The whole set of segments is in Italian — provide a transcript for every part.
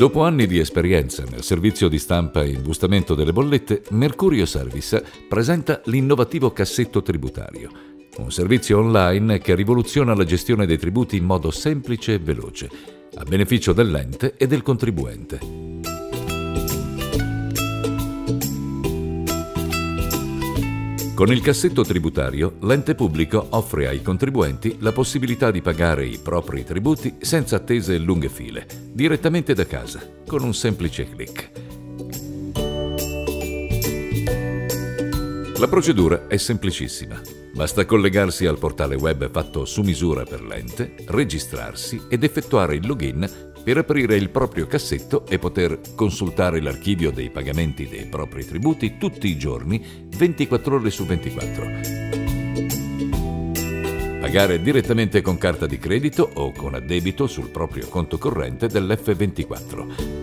Dopo anni di esperienza nel servizio di stampa e imbustamento delle bollette, Mercurio Service presenta l'innovativo cassetto tributario, un servizio online che rivoluziona la gestione dei tributi in modo semplice e veloce, a beneficio dell'ente e del contribuente. Con il cassetto tributario, l'ente pubblico offre ai contribuenti la possibilità di pagare i propri tributi senza attese e lunghe file, direttamente da casa, con un semplice clic. La procedura è semplicissima. Basta collegarsi al portale web fatto su misura per l'ente, registrarsi ed effettuare il login per aprire il proprio cassetto e poter consultare l'archivio dei pagamenti dei propri tributi tutti i giorni, 24 ore su 24. Pagare direttamente con carta di credito o con addebito sul proprio conto corrente dell'F24.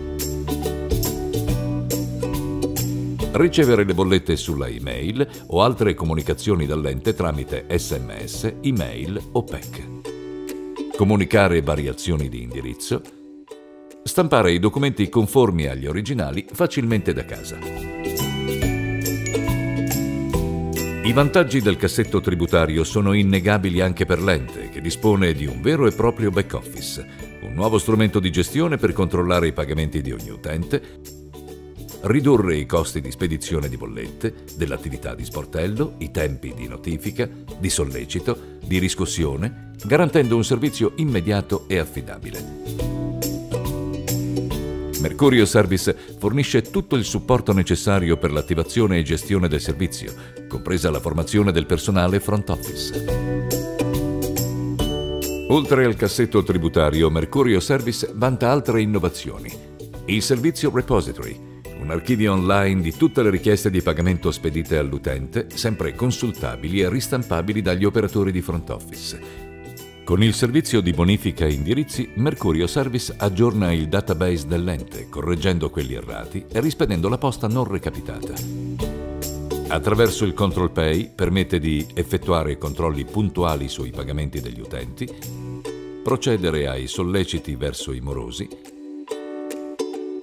Ricevere le bollette sulla email o altre comunicazioni dall'ente tramite sms, email o PEC. Comunicare variazioni di indirizzo stampare i documenti conformi agli originali facilmente da casa. I vantaggi del cassetto tributario sono innegabili anche per l'ente, che dispone di un vero e proprio back office, un nuovo strumento di gestione per controllare i pagamenti di ogni utente, ridurre i costi di spedizione di bollette, dell'attività di sportello, i tempi di notifica, di sollecito, di riscossione, garantendo un servizio immediato e affidabile. Mercurio Service fornisce tutto il supporto necessario per l'attivazione e gestione del servizio, compresa la formazione del personale front office. Oltre al cassetto tributario, Mercurio Service vanta altre innovazioni. Il servizio Repository, un archivio online di tutte le richieste di pagamento spedite all'utente, sempre consultabili e ristampabili dagli operatori di front office con il servizio di bonifica indirizzi, Mercurio Service aggiorna il database dell'ente, correggendo quelli errati e rispedendo la posta non recapitata. Attraverso il Control Pay permette di effettuare controlli puntuali sui pagamenti degli utenti, procedere ai solleciti verso i morosi,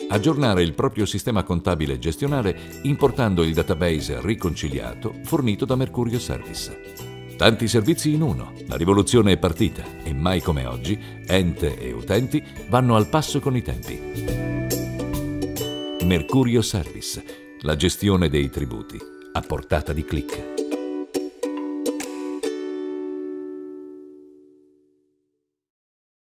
aggiornare il proprio sistema contabile e gestionale importando il database riconciliato fornito da Mercurio Service. Tanti servizi in uno, la rivoluzione è partita e mai come oggi ente e utenti vanno al passo con i tempi. Mercurio Service, la gestione dei tributi a portata di clic.